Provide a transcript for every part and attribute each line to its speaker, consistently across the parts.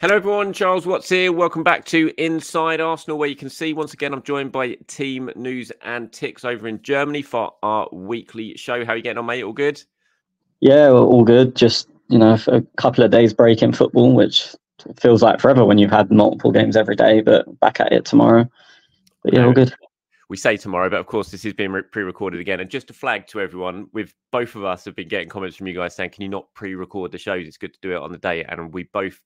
Speaker 1: Hello, everyone. Charles Watts here. Welcome back to Inside Arsenal, where you can see once again I'm joined by Team News and Ticks over in Germany for our weekly show. How are you getting on, mate? All good?
Speaker 2: Yeah, all good. Just you know, a couple of days break in football, which feels like forever when you've had multiple games every day. But back at it tomorrow. But yeah, all good.
Speaker 1: We say tomorrow, but of course this is being pre-recorded again. And just a flag to everyone, with both of us have been getting comments from you guys saying, "Can you not pre-record the shows? It's good to do it on the day." And we both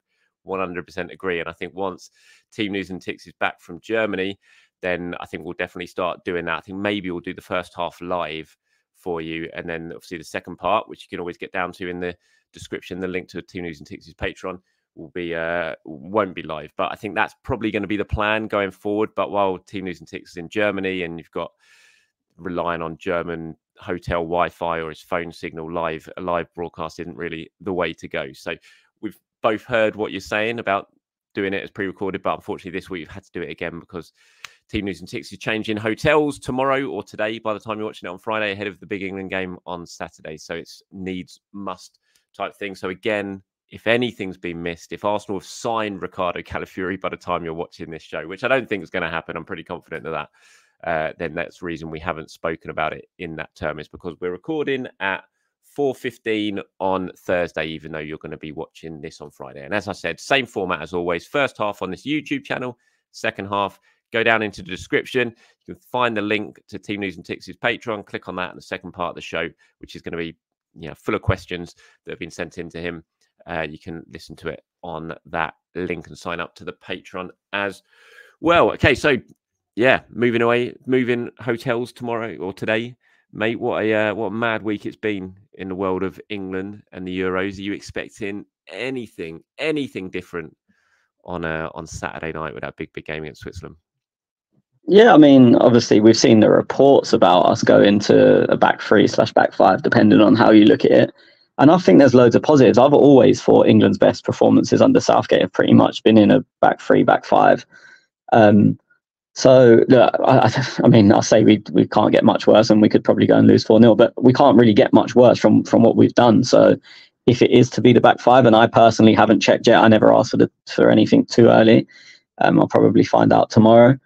Speaker 1: 100% agree. And I think once Team News and Ticks is back from Germany, then I think we'll definitely start doing that. I think maybe we'll do the first half live for you. And then obviously the second part, which you can always get down to in the description, the link to Team News and Ticks' Patreon will be uh won't be live but i think that's probably going to be the plan going forward but while team news and ticks is in germany and you've got relying on german hotel wi-fi or his phone signal live a live broadcast isn't really the way to go so both heard what you're saying about doing it as pre-recorded, but unfortunately this week we've had to do it again because Team News and Ticks is changing hotels tomorrow or today. By the time you're watching it on Friday, ahead of the big England game on Saturday, so it's needs must type thing. So again, if anything's been missed, if Arsenal have signed Riccardo Calafiori by the time you're watching this show, which I don't think is going to happen, I'm pretty confident of that. Uh, then that's the reason we haven't spoken about it in that term is because we're recording at 4.15 on Thursday, even though you're going to be watching this on Friday. And as I said, same format as always. First half on this YouTube channel, second half, go down into the description. You can find the link to Team News and Ticks' Patreon. Click on that in the second part of the show, which is going to be you know, full of questions that have been sent in to him. Uh, you can listen to it on that link and sign up to the Patreon as well. Okay, so yeah, moving away, moving hotels tomorrow or today mate. What a uh, what a mad week it's been in the world of England and the Euros. Are you expecting anything, anything different on uh, on Saturday night with that big big game against Switzerland?
Speaker 2: Yeah, I mean, obviously we've seen the reports about us going to a back three slash back five, depending on how you look at it. And I think there's loads of positives. I've always thought England's best performances under Southgate have pretty much been in a back three, back five. Um, so I, mean, I say we we can't get much worse, and we could probably go and lose four 0 but we can't really get much worse from from what we've done. So if it is to be the back five, and I personally haven't checked yet, I never asked for the, for anything too early. Um, I'll probably find out tomorrow,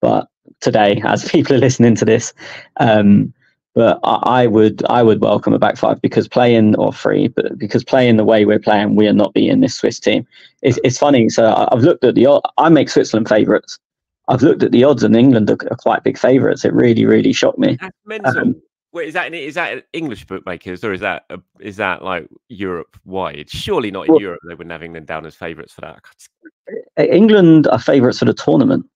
Speaker 2: but today, as people are listening to this, um, but I, I, would I would welcome a back five because playing or three, but because playing the way we're playing, we are not beating this Swiss team. It's, it's funny. So I've looked at the I make Switzerland favourites I've looked at the odds, and England are, are quite big favourites. It really, really shocked me.
Speaker 1: That's mental. Um, Wait, is that is that English bookmakers or is that is that like Europe wide? Surely not in well, Europe. They wouldn't have England down as favourites for that.
Speaker 2: England are favourites for the tournament.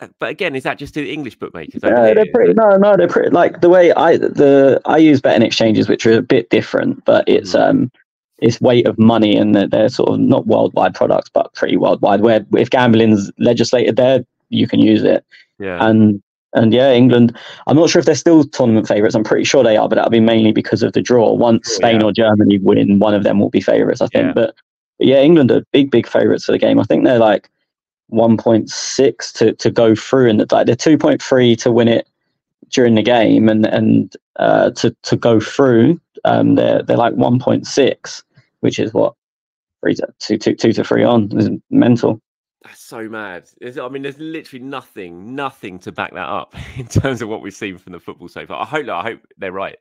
Speaker 1: Uh, but again, is that just the English bookmakers?
Speaker 2: No, they're pretty. No, no, they're pretty. Like the way I the I use betting exchanges, which are a bit different, but it's mm. um it's weight of money and they're, they're sort of not worldwide products, but pretty worldwide. Where if gambling's legislated there, you can use it.
Speaker 1: Yeah.
Speaker 2: And and yeah, England. I'm not sure if they're still tournament favourites. I'm pretty sure they are, but that'll be mainly because of the draw. Once oh, Spain yeah. or Germany win, one of them will be favourites, I think. Yeah. But, but, yeah, England are big, big favourites for the game. I think they're like 1.6 to to go through, and like they're 2.3 to win it during the game, and and uh, to to go through, um, they're they're like 1.6, which is what three to, two, two, two to three on. is mental.
Speaker 1: That's so mad. I mean, there's literally nothing, nothing to back that up in terms of what we've seen from the football so far. I hope, I hope they're right,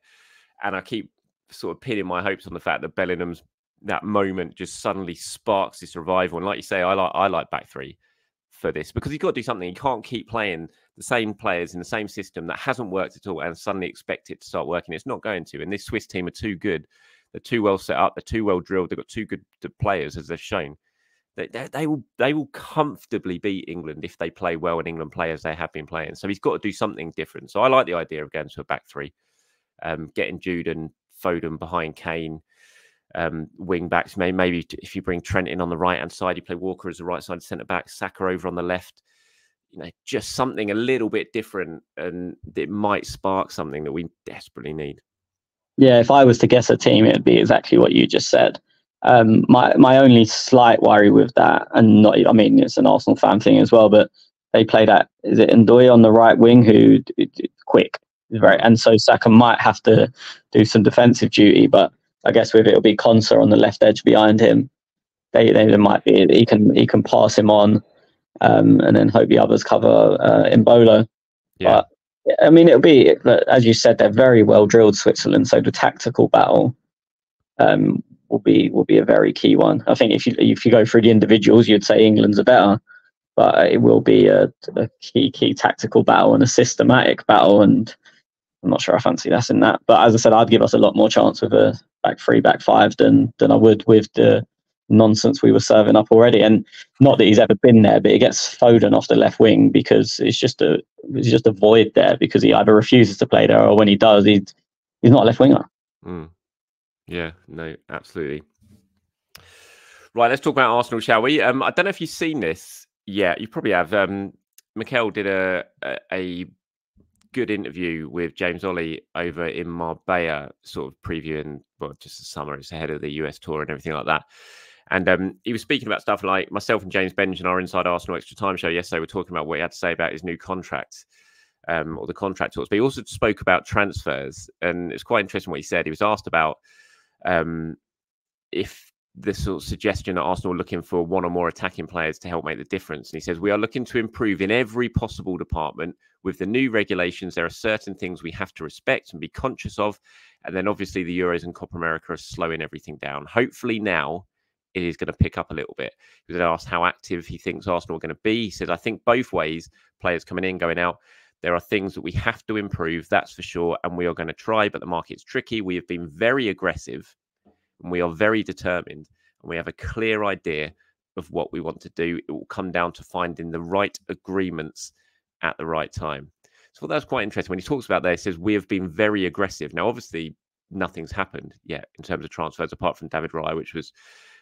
Speaker 1: and I keep sort of pinning my hopes on the fact that Bellingham's that moment just suddenly sparks this revival. And like you say, I like, I like back three for this because he's got to do something. He can't keep playing the same players in the same system that hasn't worked at all and suddenly expect it to start working. It's not going to. And this Swiss team are too good. They're too well set up. They're too well drilled. They've got too good players, as they've shown they, they, they, will they will comfortably beat England if they play well and England play as they have been playing. So he's got to do something different. So I like the idea of going to a back three, um, getting Jude and Foden behind Kane, um, wing backs. Maybe, maybe if you bring Trent in on the right hand side, you play Walker as the right side centre back, Saka over on the left. You know, just something a little bit different, and it might spark something that we desperately need.
Speaker 2: Yeah, if I was to guess a team, it'd be exactly what you just said. Um, my my only slight worry with that, and not I mean it's an Arsenal fan thing as well, but they play that is it Ndoye on the right wing who quick very and so Saka might have to do some defensive duty, but I guess with it, it'll be Konsa on the left edge behind him. they, they might be he can he can pass him on, um, and then hope the others cover uh, Embolo. Yeah. But I mean, it'll be as you said, they're very well drilled Switzerland, so the tactical battle um, will be will be a very key one. I think if you if you go through the individuals, you'd say England's are better, but it will be a, a key key tactical battle and a systematic battle, and I'm not sure I fancy that's in that. But as I said, I'd give us a lot more chance with a back three, back five than than I would with the nonsense we were serving up already. And not that he's ever been there, but he gets Foden off the left wing because it's just a it's just a void there because he either refuses to play there or when he does, he's he's not a left winger.
Speaker 1: Mm. Yeah, no, absolutely. Right, let's talk about Arsenal, shall we? Um, I don't know if you've seen this yet. You probably have. Um, Mikel did a, a, a good interview with James Olley over in Marbella, sort of previewing well, just the summer. It's ahead of the US tour and everything like that. And um, he was speaking about stuff like myself and James Benge in our Inside Arsenal Extra Time show yesterday. We're talking about what he had to say about his new contract um, or the contract talks. But he also spoke about transfers, and it's quite interesting what he said. He was asked about um, if the sort of suggestion that Arsenal are looking for one or more attacking players to help make the difference. And he says, We are looking to improve in every possible department. With the new regulations, there are certain things we have to respect and be conscious of. And then obviously the Euros and Copa America are slowing everything down. Hopefully now it is going to pick up a little bit. He was asked how active he thinks Arsenal are going to be. He said, I think both ways, players coming in, going out. There are things that we have to improve, that's for sure. And we are going to try, but the market's tricky. We have been very aggressive and we are very determined and we have a clear idea of what we want to do. It will come down to finding the right agreements at the right time. So that's quite interesting. When he talks about that, he says we have been very aggressive. Now, obviously, nothing's happened yet in terms of transfers apart from David Raya, which was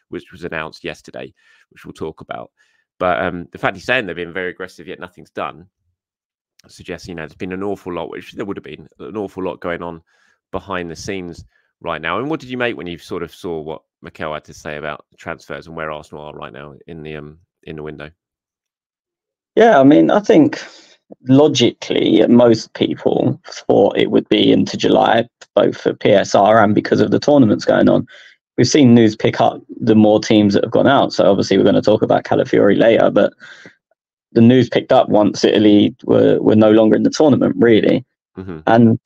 Speaker 1: which was announced yesterday, which we'll talk about. But um, the fact he's saying they've been very aggressive yet nothing's done suggests you know there's been an awful lot, which there would have been an awful lot going on behind the scenes right now. And what did you make when you sort of saw what Mikel had to say about transfers and where Arsenal are right now in the um in the window?
Speaker 2: Yeah, I mean, I think logically most people thought it would be into July, both for PSR and because of the tournaments going on. We've seen news pick up the more teams that have gone out. So obviously we're going to talk about Calafiori later, but the news picked up once Italy were, were no longer in the tournament, really. Mm-hmm. And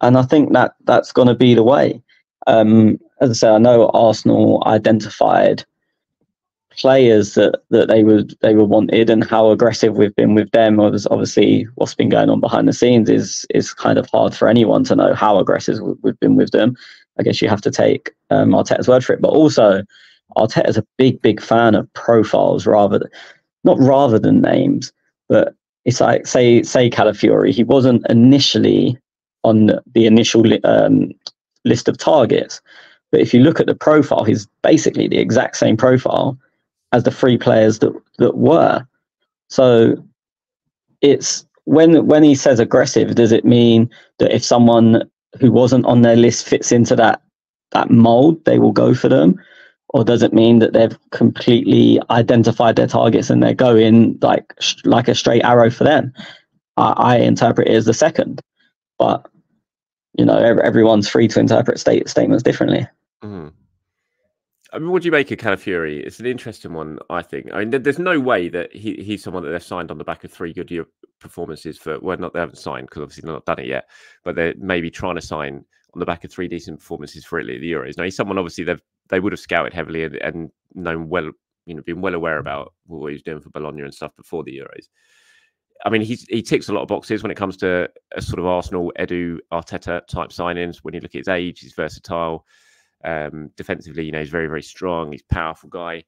Speaker 2: and I think that that's going to be the way. Um, as I say, I know Arsenal identified players that, that they would they were wanted and how aggressive we've been with them. Obviously, what's been going on behind the scenes is is kind of hard for anyone to know how aggressive we've been with them. I guess you have to take um, Arteta's word for it, but also Arteta's a big big fan of profiles rather than, not rather than names, but it's like say say Calafiori. He wasn't initially on the initial um, list of targets, but if you look at the profile, he's basically the exact same profile as the three players that that were. So it's when when he says aggressive, does it mean that if someone who wasn't on their list fits into that that mold, they will go for them? Or does it mean that they've completely identified their targets and they're going like like a straight arrow for them? I, I interpret it as the second, but you know, everyone's free to interpret state statements differently.
Speaker 1: Mm-hmm. I mean, what do you make of Calafiori? It's an interesting one, I think. I mean, there's no way that he, he's someone that they've signed on the back of three good year performances for. Well, not they haven't signed because obviously they're not done it yet, but they're maybe trying to sign on the back of three decent performances for Italy at the Euros. Now he's someone obviously they they would have scouted heavily and, and known well, you know, been well aware about what he was doing for Bologna and stuff before the Euros. I mean, he's, he ticks a lot of boxes when it comes to a sort of Arsenal, Edu, Arteta type signings. When you look at his age, he's versatile. Um, defensively, you know, he's very, very strong. He's a powerful guy.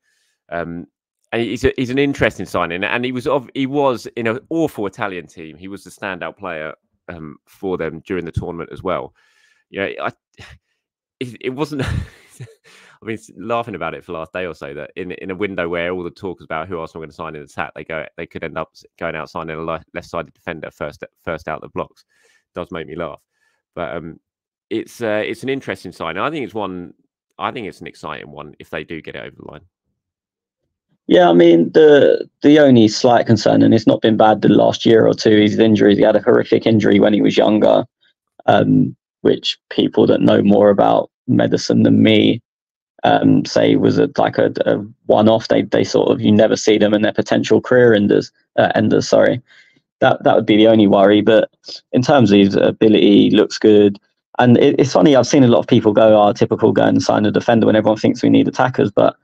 Speaker 1: Um, and he's, a, he's an interesting signing. And he was of he was in an awful Italian team. He was the standout player um, for them during the tournament as well. You know, I, it, it wasn't. I've been laughing about it for the last day or so that in in a window where all the talk is about who Arsenal are going to sign in the attack, they go they could end up going out signing a left-sided defender first first out the blocks. It does make me laugh, but um, it's uh, it's an interesting sign. I think it's one. I think it's an exciting one if they do get it over the line.
Speaker 2: Yeah, I mean the the only slight concern, and it's not been bad the last year or two, is injuries. He had a horrific injury when he was younger, um, which people that know more about medicine than me um, say was a, like a, a, one-off. They they sort of you never see them and their potential career enders. Uh, enders, sorry. That that would be the only worry. But in terms of his ability, looks good. And it, it's funny. I've seen a lot of people go, "Our oh, typical go and sign a defender" when everyone thinks we need attackers. But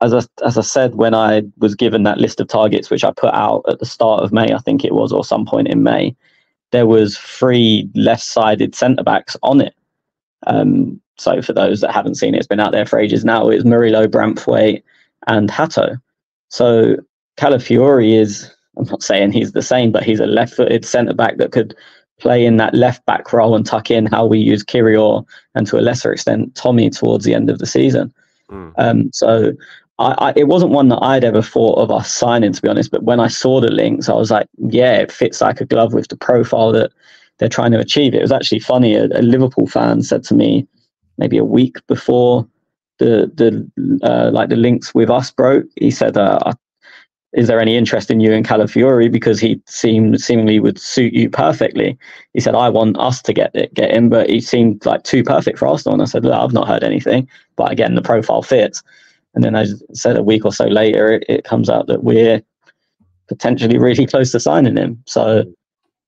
Speaker 2: as I as I said when I was given that list of targets, which I put out at the start of May, I think it was, or some point in May, there was three left-sided centre backs on it. Um, so for those that haven't seen it, it's been out there for ages now. It's Murillo, Branthwaite, and Hato. So Calafiori is, I'm not saying he's the same, but he's a left-footed centre back that could play in that left back role and tuck in how we use Kiwior and to a lesser extent Tommy towards the end of the season. Mm. Um, so I, I, it wasn't one that I'd ever thought of us signing, to be honest. But when I saw the links, I was like, yeah, it fits like a glove with the profile that they're trying to achieve. It was actually funny. A, a Liverpool fan said to me maybe a week before the the uh, like the links with us broke. He said, uh, "Is there any interest in you in Calafiori because he seemed seemingly would suit you perfectly?" He said, "I want us to get it, get him, but he seemed like too perfect for Arsenal." And I said, "Look, I've not heard anything, but again, the profile fits." And then I said a week or so later, it, it comes out that we're potentially really close to signing him. So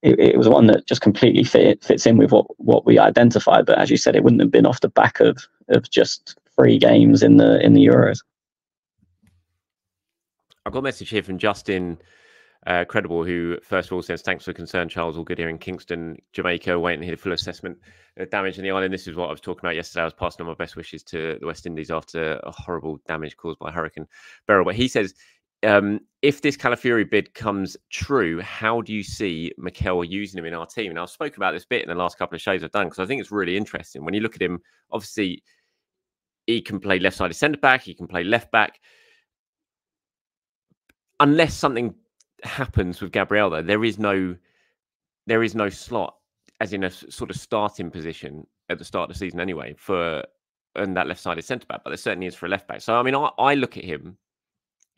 Speaker 2: it, it, was one that just completely fit, fits in with what, what we identified. But as you said, it wouldn't have been off the back of, of just three games in the in the Euros.
Speaker 1: I've got a message here from Justin uh, Credible, who first of all says, Thanks for concern, Charles. All good here in Kingston, Jamaica, waiting the full assessment of damage in the island. This is what I was talking about yesterday. I was passing on my best wishes to the West Indies after a horrible damage caused by Hurricane Beryl. But he says, um, if this Calafiori bid comes true, how do you see Mikel using him in our team? And I've spoken about this bit in the last couple of shows I've done because I think it's really interesting. When you look at him, obviously, he can play left sided centre back, he can play left back. Unless something happens with Gabriel, though, there is no there is no slot as in a sort of starting position at the start of the season anyway for and that left sided centre back, but there certainly is for a left back. So I mean, I, I look at him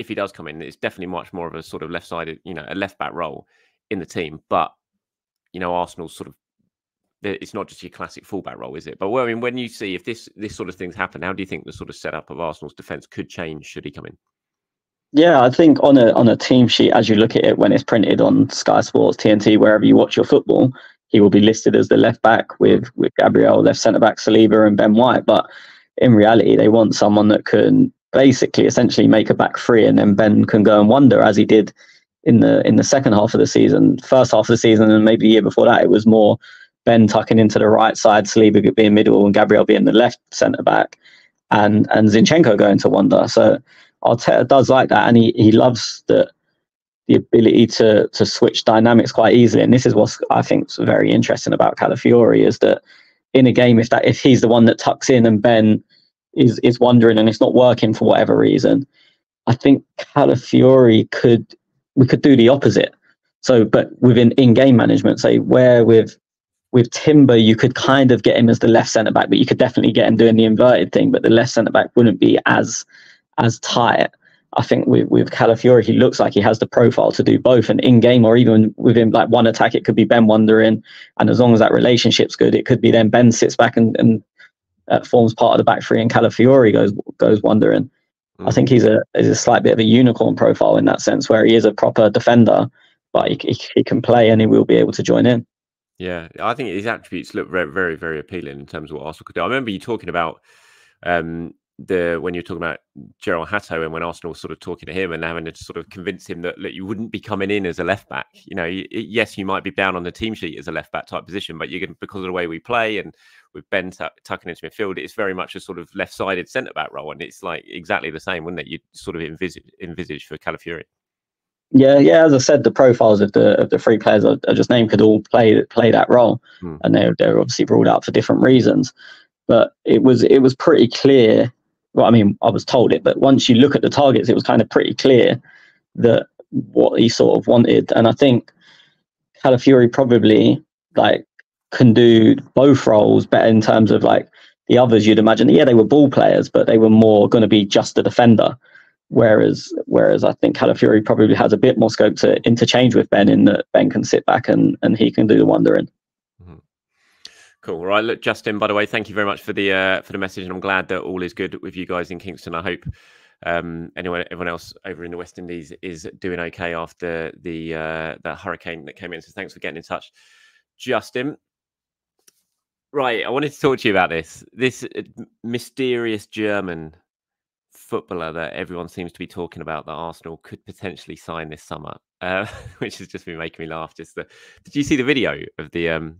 Speaker 1: if he does come in, it's definitely much more of a sort of left sided, you know, a left back role in the team. But you know, Arsenal's sort of it's not just your classic fullback role, is it? But well, I mean, when you see if this this sort of things happen, how do you think the sort of setup of Arsenal's defence could change should he come in?
Speaker 2: Yeah, I think on a on a team sheet, as you look at it when it's printed on Sky Sports, TNT, wherever you watch your football, he will be listed as the left back with mm. with Gabriel, left centre back Saliba, and Ben White. But in reality, they want someone that can basically essentially make a back three, and then Ben can go and wonder as he did in the in the second half of the season. First half of the season, and maybe the year before that, it was more Ben tucking into the right side, Saliba being middle, and Gabriel being the left centre back, and and Zinchenko going to wonder. So Arteta does like that, and he he loves the the ability to to switch dynamics quite easily. And this is what I think is very interesting about Calafiori is that in a game, if that if he's the one that tucks in and Ben is is wondering and it's not working for whatever reason, I think Calafiori could we could do the opposite. So, but within in-game management, say where with with Timber, you could kind of get him as the left centre back, but you could definitely get him doing the inverted thing. But the left centre back wouldn't be as as tight. I think with, with Calafiori, he looks like he has the profile to do both. And in game or even within like one attack, it could be Ben wondering. And as long as that relationship's good, it could be then Ben sits back and, and uh, forms part of the back three, and Calafiori goes goes wandering. Mm. I think he's a is a slight bit of a unicorn profile in that sense, where he is a proper defender, but he, he, he can play and he will be able to join in.
Speaker 1: Yeah, I think his attributes look very, very, very appealing in terms of what Arsenal could do. I remember you talking about um, the when you're talking about Gerald Hato and when Arsenal was sort of talking to him and having to sort of convince him that, that you wouldn't be coming in as a left back. You know, yes, you might be down on the team sheet as a left back type position, but you're going because of the way we play and with Ben t- tucking into midfield, it's very much a sort of left sided centre back role, and it's like exactly the same, wouldn't it? You sort of envisage envisage for Calafiori.
Speaker 2: Yeah, yeah. As I said, the profiles of the of the three players I, I just named could all play play that role, hmm. and they're they're obviously ruled out for different reasons. But it was it was pretty clear well, I mean, I was told it, but once you look at the targets, it was kind of pretty clear that what he sort of wanted. And I think Calafiori probably like can do both roles better in terms of like the others. You'd imagine, yeah, they were ball players, but they were more going to be just a defender. Whereas, whereas I think Calafiori probably has a bit more scope to interchange with Ben in that Ben can sit back and, and he can do the wondering.
Speaker 1: Cool. Right. Look, Justin. By the way, thank you very much for the uh, for the message, and I'm glad that all is good with you guys in Kingston. I hope um, anyone, everyone else over in the West Indies is doing okay after the uh, the hurricane that came in. So thanks for getting in touch, Justin. Right, I wanted to talk to you about this. This uh, mysterious German footballer that everyone seems to be talking about that Arsenal could potentially sign this summer, uh, which has just been making me laugh. Just the, did you see the video of the um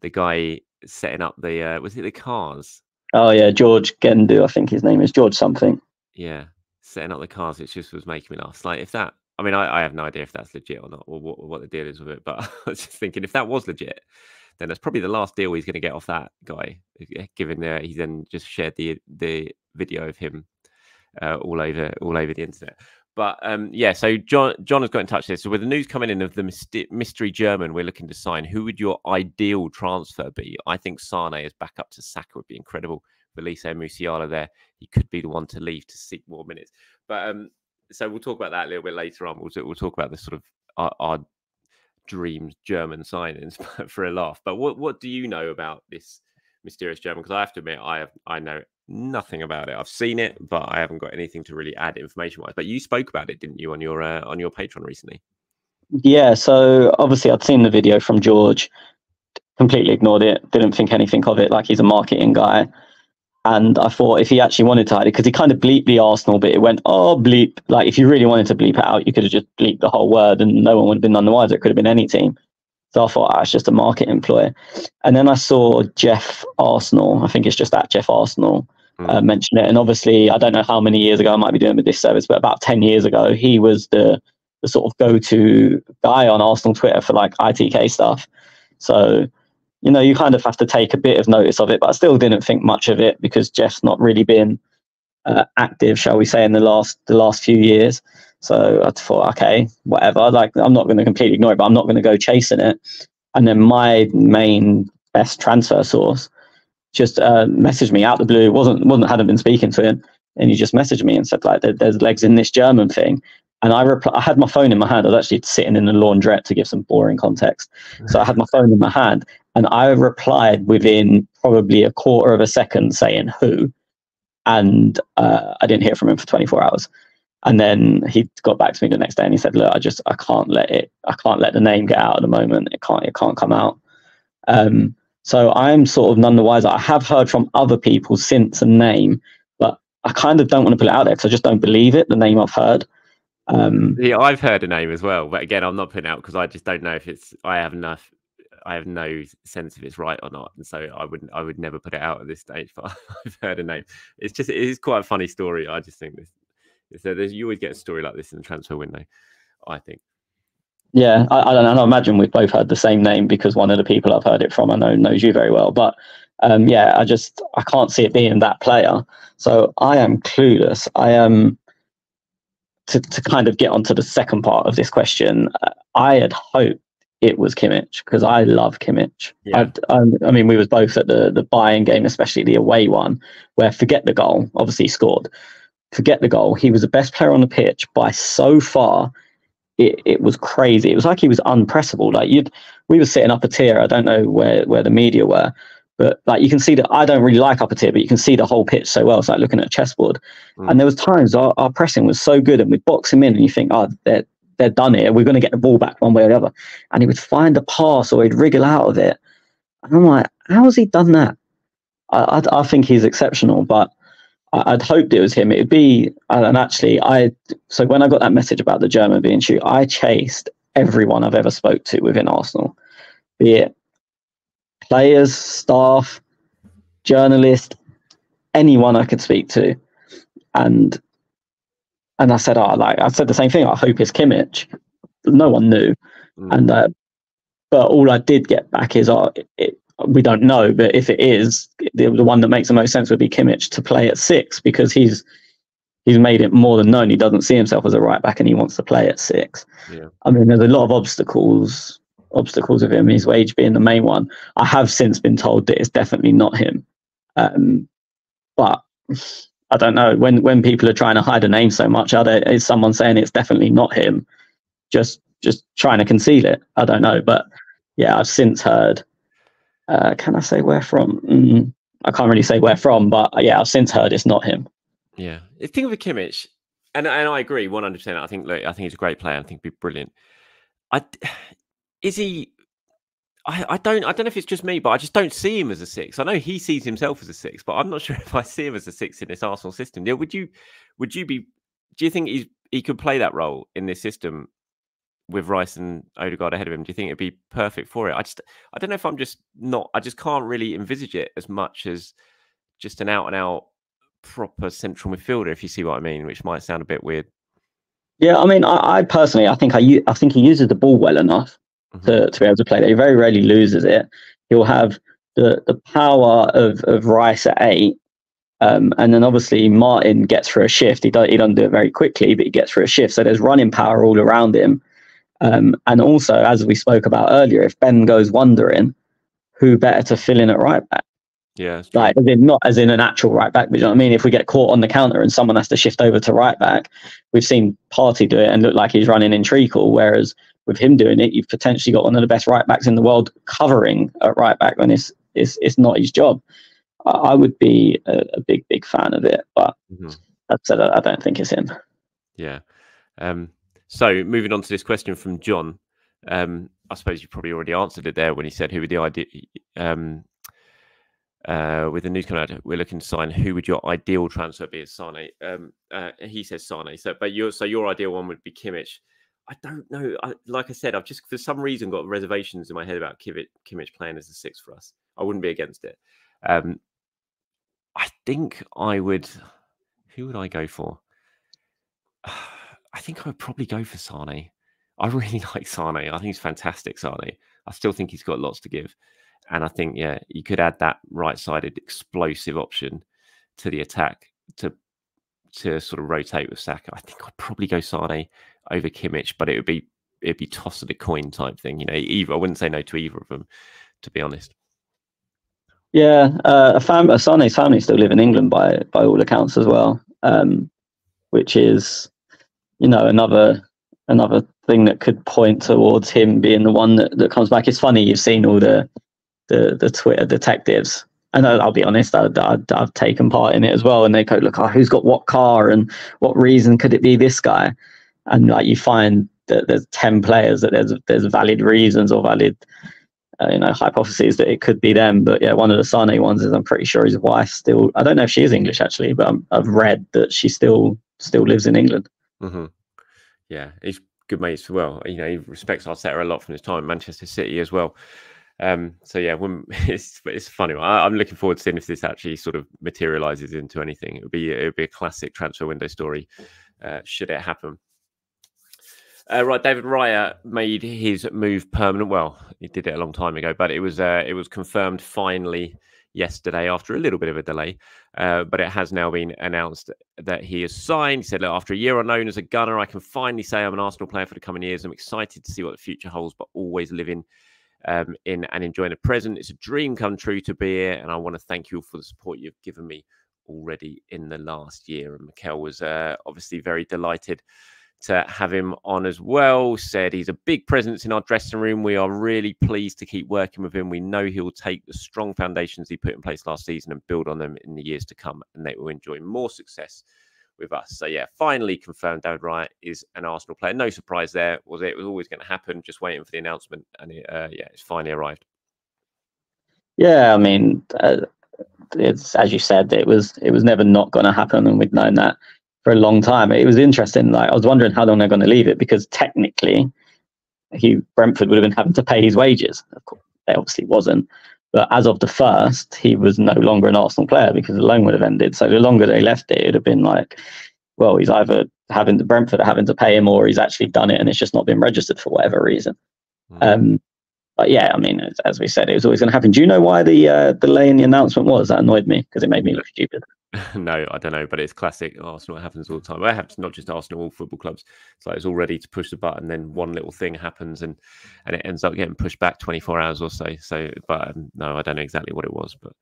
Speaker 1: the guy setting up the uh, was it the cars?
Speaker 2: Oh yeah, George Gendu, I think his name is George something.
Speaker 1: Yeah, setting up the cars. It just was making me laugh. Like if that, I mean, I, I have no idea if that's legit or not, or what, what the deal is with it. But I was just thinking, if that was legit, then that's probably the last deal he's going to get off that guy. Given that he then just shared the the video of him uh, all over all over the internet. But um, yeah, so John John has got in touch here. So with the news coming in of the mystery German we're looking to sign, who would your ideal transfer be? I think Sane is back up to Saka would be incredible. Olise Musiala there, he could be the one to leave to seek more minutes. But um, so we'll talk about that a little bit later on. We'll, we'll talk about the sort of our, our dreams German signings for a laugh. But what what do you know about this mysterious German? Because I have to admit, I have I know nothing about it. I've seen it, but I haven't got anything to really add information wise. But you spoke about it, didn't you, on your uh, on your Patreon recently?
Speaker 2: Yeah. So obviously, I'd seen the video from George, completely ignored it, didn't think anything of it. Like he's a marketing guy. And I thought if he actually wanted to hide it, because he kind of bleeped the Arsenal bit, it went, oh, bleep. Like if you really wanted to bleep it out, you could have just bleeped the whole word and no one would have been none the wiser. It could have been any team. So I thought, ah, it's just a market employer. And then I saw Jeff Arsenal, I think it's just that Jeff Arsenal, mm. uh, mention it. And obviously, I don't know how many years ago I might be doing a disservice, but about 10 years ago, he was the, the sort of go to guy on Arsenal Twitter for like ITK stuff. So you know, you kind of have to take a bit of notice of it. But I still didn't think much of it because Jeff's not really been uh, active, shall we say, in the last the last few years. So I thought, okay, whatever. Like I'm not going to completely ignore it, but I'm not going to go chasing it. And then my main best transfer source just uh, messaged me out the blue. wasn't wasn't hadn't been speaking to him, and he just messaged me and said like, "There's legs in this German thing." And I I had my phone in my hand. I was actually sitting in the laundrette to give some boring context. So I had my phone in my hand, and I replied within probably a quarter of a second saying who. And uh, I didn't hear from him for 24 hours. And then he got back to me the next day and he said, Look, I just I can't let it I can't let the name get out at the moment. It can't it can't come out. Um, so I'm sort of none the wiser. I have heard from other people since a name, I kind of don't want to put it out there because I just don't believe it, the name I've heard.
Speaker 1: Um, yeah, I've heard a name as well, but again, I'm not putting out because I just don't know if it's. I have enough I have no sense if it's right or not, and so I wouldn't. I would never put it out at this stage. But I've heard a name. It's just it is quite a funny story. I just think this. So there's you always get a story like this in the transfer window. I think.
Speaker 2: Yeah, I, I don't know. I imagine we've both heard the same name because one of the people I've heard it from I know knows you very well. But um, yeah, I just I can't see it being that player. So I am clueless. I am to to kind of get onto the second part of this question. Uh, I had hoped it was Kimmich because I love Kimmich. Yeah. I, I mean, we was both at the the Bayern game, especially the away one, where forget the goal. Obviously, he scored. Forget the goal. He was the best player on the pitch by so far. It, it was crazy. It was like he was unpressable. Like you'd, we were sitting up a tier. I don't know where where the media were, but like you can see that I don't really like up upper tier, but you can see the whole pitch so well. It's like looking at a chessboard. Mm. And there was times our, our pressing was so good, and we'd box him in, and you think, oh, they're they're done here. We're going to get the ball back one way or the other. And he would find a pass or he'd wriggle out of it. And I'm like, how has he done that? I, I, I think he's exceptional, but I, would hoped it was him. It'd be, and actually, I so when I got that message about the German being shoot, I chased everyone I've ever spoke to within Arsenal, be it players, staff, journalists, anyone I could speak to, and and I said, oh, like I said the same thing. I hope it's Kimmich. No one knew, mm. and uh, but all I did get back is, oh, it, we don't know. But if it is, the, the one that makes the most sense would be Kimmich to play at six because he's he's made it more than known he doesn't see himself as a right back and he wants to play at six. Yeah. I mean, there's a lot of obstacles obstacles of him, his wage being the main one. I have since been told that it's definitely not him. Um, but I don't know when when people are trying to hide a name so much. Are there, is someone saying it's definitely not him, just just trying to conceal it? I don't know, but yeah, I've since heard Uh, can I say where from? Mm, I can't really say where from, but uh, yeah, I've since heard it's not him.
Speaker 1: Yeah, the thing with Kimmich, and and I agree one hundred percent. I think look, I think he's a great player. I think he'd be brilliant. I is he I, I don't I don't know if it's just me, but I just don't see him as a six. I know he sees himself as a six, but I'm not sure if I see him as a six in this Arsenal system. Yeah, would you would you be do you think he's he could play that role in this system with Rice and Odegaard ahead of him? Do you think it'd be perfect for it? I just I don't know if I'm just not I just can't really envisage it as much as just an out and out proper central midfielder, if you see what I mean, which might sound a bit weird.
Speaker 2: Yeah, I mean, I, I personally, I think I, I think he uses the ball well enough mm-hmm. to, to be able to play that. He very rarely loses it. He'll have the, the power of, of Rice at eight. Um, and then obviously Martin gets for a shift. He, he doesn't do it very quickly, but he gets for a shift. So there's running power all around him. Um, and also, as we spoke about earlier, if Ben goes wondering, who better to fill in at right back?
Speaker 1: Yeah,
Speaker 2: like as in not as in an actual right back, but you know what I mean. If we get caught on the counter and someone has to shift over to right back, we've seen Partey do it and look like he's running in treacle. Whereas with him doing it, you've potentially got one of the best right backs in the world covering at right back when it's it's, it's not his job. I, I would be a, a, big big fan of it, but mm-hmm. said, I, I don't think it's him.
Speaker 1: Yeah. Um, so moving on to this question from John. Um, I suppose you probably already answered it there when he said who were the idea um, uh, with the news coming out, we're looking to sign. Who would your ideal transfer be? As Sane, um, uh, he says Sane. So, but your so your ideal one would be Kimmich. I don't know. I, like I said, I've just for some reason got reservations in my head about Kimmich, Kimmich playing as a six for us. I wouldn't be against it. Um, I think I would. Who would I go for? I think I would probably go for Sane. I really like Sane. I think he's fantastic, Sane. I still think he's got lots to give. And I think, yeah, you could add that right-sided explosive option to the attack to to sort of rotate with Saka. I think I'd probably go Sane over Kimmich, but it would be it'd be toss of a coin type thing. You know, either I wouldn't say no to either of them, to be honest.
Speaker 2: Yeah, uh, a fam- Sane's family still live in England by by all accounts as well, um, which is, you know, another another thing that could point towards him being the one that, that comes back. It's funny you've seen all the the the Twitter detectives and I'll be honest, I, have taken part in it as well. And they go, look, oh, who's got what car and what reason could it be this guy? And like you find that there's ten players that there's there's valid reasons or valid uh, you know hypotheses that it could be them. But yeah, one of the Sane ones is I'm pretty sure his wife still. I don't know if she is English actually, but i have read that she still still lives in England.
Speaker 1: Mm-hmm. Yeah, he's good mates as well. You know, he respects Arteta a lot from his time at Manchester City as well. Um, so yeah, when, it's it's funny. I, am looking forward to seeing if this actually sort of materializes into anything. It would be it would be a classic transfer window story, uh, should it happen. Uh, right, David Raya made his move permanent. Well, he did it a long time ago, but it was uh, it was confirmed finally yesterday after a little bit of a delay. Uh, but it has now been announced that he has signed. He said, Look, after a year unknown as a gunner, I can finally say I'm an Arsenal player for the coming years. I'm excited to see what the future holds, but always living um, in and enjoying the present. It's a dream come true to be here, and I want to thank you all for the support you've given me already in the last year. And Mikel was uh, obviously very delighted to have him on as well. Said he's a big presence in our dressing room. We are really pleased to keep working with him. We know he'll take the strong foundations he put in place last season and build on them in the years to come, and they will enjoy more success with us. So yeah, finally confirmed David Raya is an Arsenal player. No surprise there, was it? It was always going to happen. Just waiting for the announcement, and it, uh, yeah, it's finally arrived.
Speaker 2: Yeah, I mean, uh, it's as you said, it was it was never not going to happen, and we'd known that for a long time. It was interesting. Like I was wondering how long they're going to leave it because technically, he Brentford would have been having to pay his wages. Of course, they obviously wasn't. But as of the first, he was no longer an Arsenal player because the loan would have ended. So the longer they left it, it'd have been like, well, he's either having to Brentford having to pay him or he's actually done it and it's just not been registered for whatever reason. Mm. Um, but yeah, I mean, as, as, we said, it was always going to happen. Do you know why the uh, delay in the announcement was? That annoyed me because it made me look stupid.
Speaker 1: no, I don't know, but it's classic Arsenal. It happens all the time. Well, it happens not just Arsenal, all football clubs. It's like it's all ready to push the button, then one little thing happens, and and it ends up getting pushed back 24 hours or so. So, but um, no, I don't know exactly what it was, but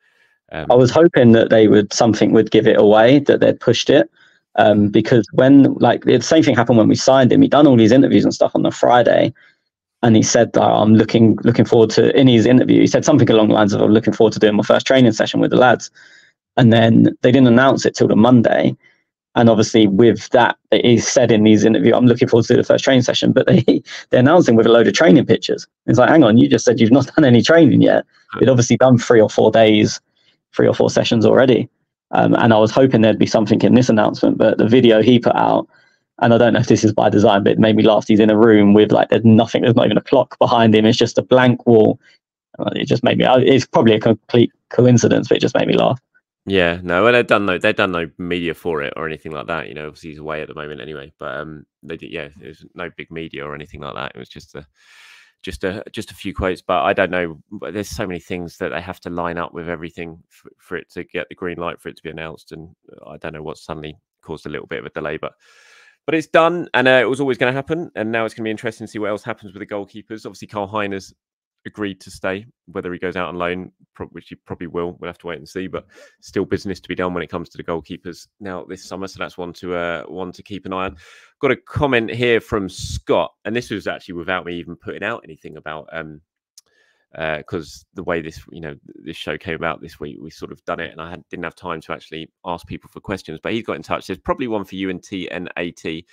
Speaker 2: um, I was hoping that they would something would give it away that they'd pushed it. Um, because when like the same thing happened when we signed him, he'd done all these interviews and stuff on the Friday, and he said that I'm looking looking forward to in his interview. He said something along the lines of I'm looking forward to doing my first training session with the lads, and then they didn't announce it till the Monday. And obviously, with that, he said in these interviews, I'm looking forward to the first training session. But they they're announcing with a load of training pictures. It's like, hang on, you just said you've not done any training yet. You'd obviously done three or four days, three or four sessions already. Um, and I was hoping there'd be something in this announcement, but the video he put out and I don't know if this is by design, but it made me laugh. He's in a room with like there's nothing, there's not even a clock behind him. It's just a blank wall. It just made me. It's probably a complete coincidence, but it just made me laugh.
Speaker 1: Yeah, no, well, they've done no, they've done no media for it or anything like that. You know, obviously he's away at the moment anyway. But um, they did, yeah, there's no big media or anything like that. It was just a, just a, just a few quotes. But I don't know. There's so many things that they have to line up with everything for, for it to get the green light for it to be announced. And I don't know what suddenly caused a little bit of a delay, but but it's done, and uh, it was always going to happen. And now it's going to be interesting to see what else happens with the goalkeepers. Obviously, Karl Heiner's agreed to stay, whether he goes out on loan, which he probably will. We'll have to wait and see. But still, business to be done when it comes to the goalkeepers now this summer. So that's one to uh, one to keep an eye on. Got a comment here from Scott, and this was actually without me even putting out anything about um, because uh, the way this you know this show came about this week we sort of done it and i had, didn't have time to actually ask people for questions but he's got in touch there's probably one for you and tnat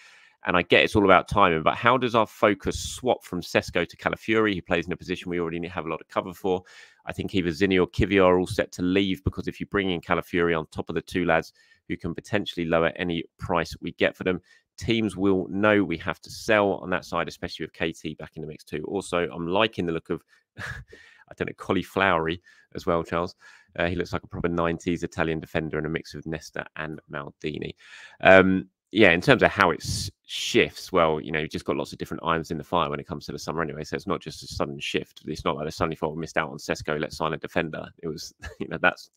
Speaker 1: and i get it's all about timing but how does our focus swap from Sesko to calafiori he plays in a position we already have a lot of cover for i think either zinni or kiwior are all set to leave because if you bring in calafiori on top of the two lads who can potentially lower any price we get for them teams will know we have to sell on that side, especially with KT back in the mix too. Also, I'm liking the look of, I don't know, cauliflowery as well, Charles. Uh, he looks like a proper 90s Italian defender in a mix of Nesta and Maldini. Um, yeah, in terms of how it shifts, well, you know, you've just got lots of different irons in the fire when it comes to the summer anyway. So it's not just a sudden shift. It's not like they suddenly thought we missed out on Sesko, let's sign a defender. It was, you know, that's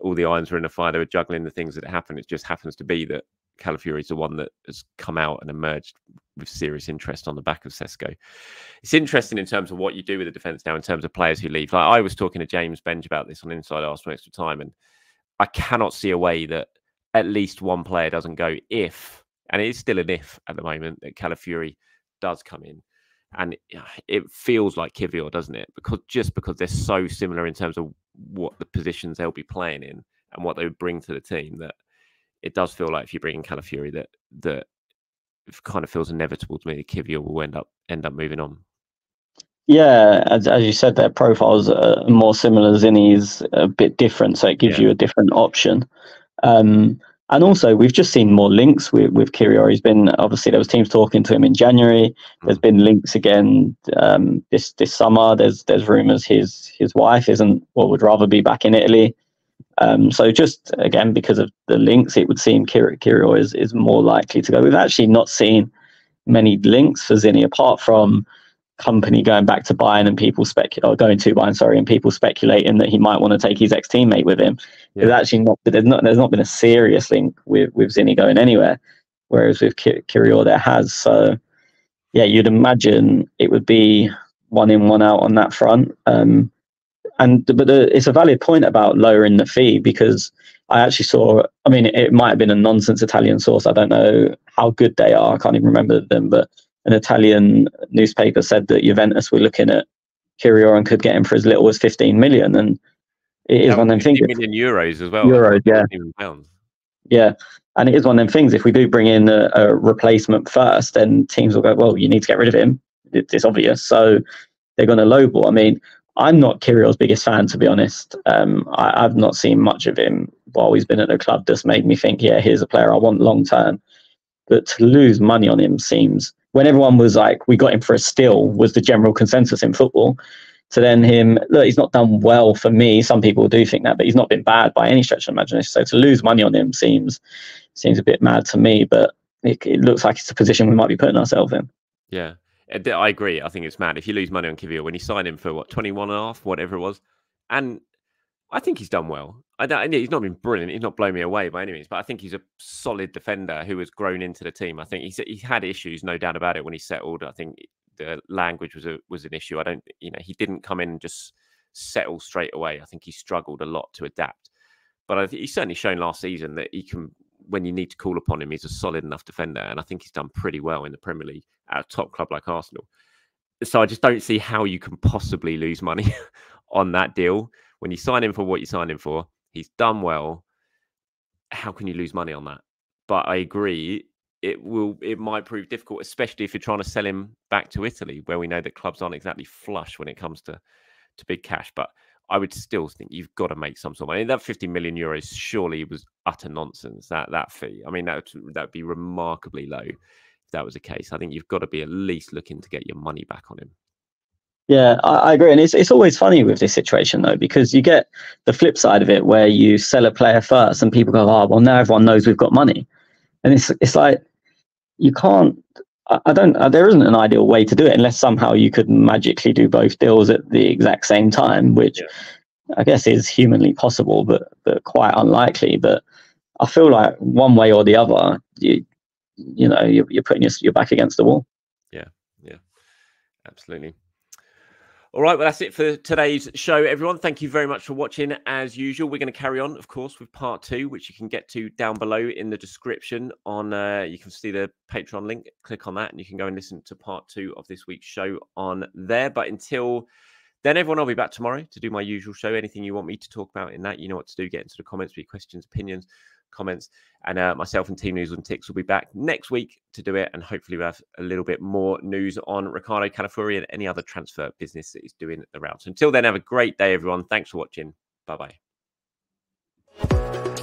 Speaker 1: all the irons were in the fire. They were juggling the things that happened. It just happens to be that Calafiori is the one that has come out and emerged with serious interest on the back of Sesko. It's interesting in terms of what you do with the defence now, in terms of players who leave. Like I was talking to James Benge about this on Inside Arsenal Extra Time, and I cannot see a way that at least one player doesn't go if, and it is still an if at the moment, that Calafiori does come in. And it feels like Kiwior, doesn't it? Because just because they're so similar in terms of what the positions they'll be playing in and what they would bring to the team that it does feel like if you bring in Calafiori that that kind of feels inevitable to me that Kiwior will end up end up moving on.
Speaker 2: Yeah, as, as you said, their profiles are more similar. Zinni's a bit different, so it gives yeah. you a different option. Um, and also, we've just seen more links with with Kiwior. He's been obviously there was teams talking to him in January. There's been links again um, this this summer. There's there's rumours his his wife isn't or would rather be back in Italy. Um, so just again because of the links, it would seem Kiwior is is more likely to go. We've actually not seen many links for Zinni apart from Kompany going back to Bayern and people speculate or going to Bayern, sorry, and people speculating that he might want to take his ex teammate with him. Yeah. There's actually not there's not there's not been a serious link with with Zinni going anywhere, whereas with Kiwior there has. So yeah, you'd imagine it would be one in one out on that front. Um, and but the, it's a valid point about lowering the fee because I actually saw. I mean, it might have been a nonsense Italian source. I don't know how good they are. I can't even remember them. But an Italian newspaper said that Juventus were looking at Kiwior and could get him for as little as 15 million. And it is one of them things.
Speaker 1: Million euros as well.
Speaker 2: Euros, yeah. Pounds. Yeah. And it is one of them things. If we do bring in a, a, replacement first, then teams will go, well, you need to get rid of him. it's obvious. So they're going to lowball. I mean, I'm not Kiwior's biggest fan, to be honest. Um, I, have not seen much of him while he's been at the club. That's made me think, yeah, here's a player I want long term. But to lose money on him seems when everyone was like, we got him for a steal, was the general consensus in football. So then him, look, he's not done well for me. Some people do think that, but he's not been bad by any stretch of imagination. So to lose money on him seems seems a bit mad to me. But it, it looks like it's a position we might be putting ourselves in.
Speaker 1: Yeah, I agree. I think it's mad. If you lose money on Kiwior when you sign him for what, 21 and a half, whatever it was. And I think he's done well. I don't, he's not been brilliant. He's not blown me away by any means, but I think he's a solid defender who has grown into the team. I think he's he had issues, no doubt about it, when he settled. I think the language was a was an issue. I don't, you know, he didn't come in and just settle straight away. I think he struggled a lot to adapt. But I think he's certainly shown last season that he can when you need to call upon him, he's a solid enough defender, and I think he's done pretty well in the Premier League at a top club like Arsenal. so I just don't see how you can possibly lose money on that deal when you sign in for what you sign in for. He's done well. How can you lose money on that? But I agree, it will it might prove difficult, especially if you're trying to sell him back to Italy, where we know that clubs aren't exactly flush when it comes to to big cash. But I would still think you've got to make some sort of money. That 50 million euros surely was utter nonsense. That that fee. I mean, that that would be remarkably low if that was the case. I think you've got to be at least looking to get your money back on him.
Speaker 2: Yeah, I, I, agree, and it's it's always funny with this situation though because you get the flip side of it where you sell a player first and people go, oh well, now everyone knows we've got money, and it's it's like you can't. I, I don't. Uh, there isn't an ideal way to do it unless somehow you could magically do both deals at the exact same time, which yeah. I guess is humanly possible, but but quite unlikely. But I feel like one way or the other, you you know, you're, you're putting your, your back against the wall.
Speaker 1: Yeah, yeah, absolutely. All right, well, that's it for today's show, everyone. Thank you very much for watching. As usual, we're going to carry on, of course, with part two, which you can get to down below in the description. On uh, you can see the Patreon link. Click on that, and you can go and listen to part two of this week's show on there. But until then, everyone, I'll be back tomorrow to do my usual show. Anything you want me to talk about in that, you know what to do. Get into the comments your questions, opinions comments. And uh, myself and Team News and Ticks will be back next week to do it. And hopefully, we'll have a little bit more news on Riccardo Calafiori and any other transfer business that he's doing around. So until then, have a great day, everyone. Thanks for watching. Bye bye.